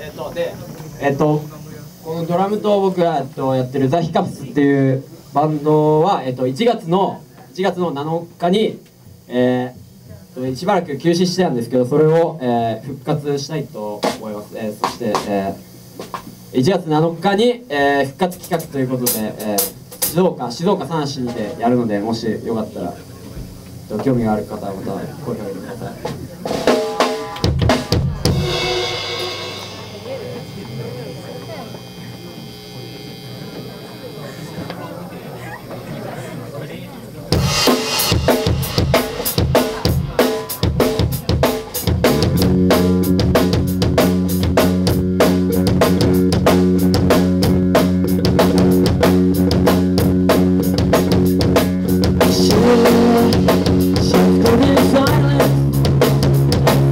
えっとでえっとこのドラムと僕が、えっと、やってるザ・ヒカプスっていうバンドは、えっと、1月の1月の7日に、えー、しばらく休止してたんですけどそれを、えー、復活したいと思います、えー、そして、えー、1月7日に、えー、復活企画ということで、えー、静岡静岡三市でやるのでもしよかったら興味がある方はまた声かけてください。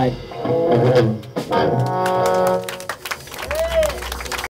Bye.